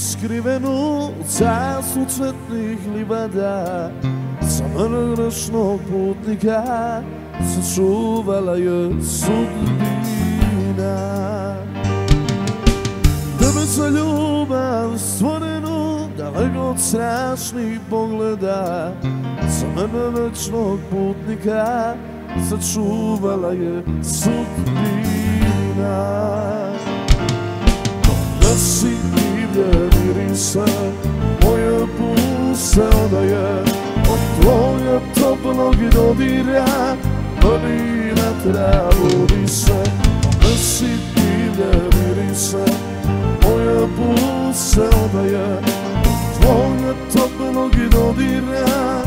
skrivenu u carstvu cvetnih livada Sa mršnog putnika sačuvala je sudbina. Tebe za ljubav stvorenu daleko od strašnih pogleda Sa mršnog putnika sačuvala je sudbina mirisa, moja pusa odaje Od tvoje toplog dodira, meni na travu vise Nosi divlje mirisa, moja pusa odaje Od tvoje toplog dodira,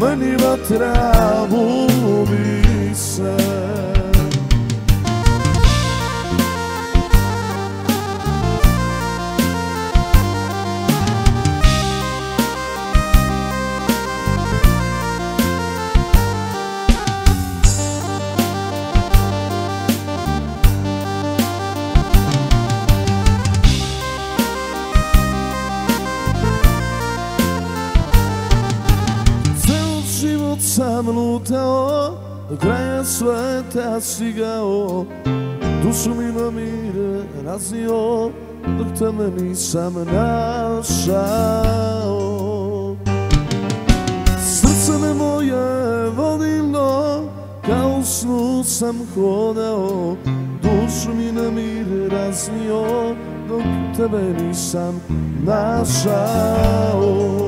meni na travu Život sam lutao, do kraja sveta stigao? Dušu mi na mire razio, dok tebe nisam našao. Srce me moje vodilo, kao u snu sam hodao. Dušu mi na mire raznio, dok tebe nisam našao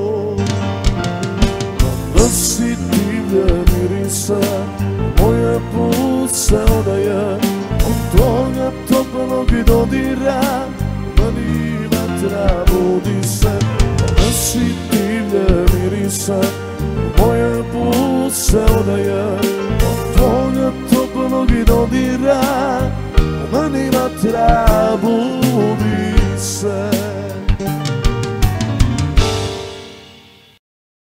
toplog dodira, meni vatra budi se. Nosi divlje mirisa, moje put se odaje Od tvoga toplog dodira, meni vatra budi se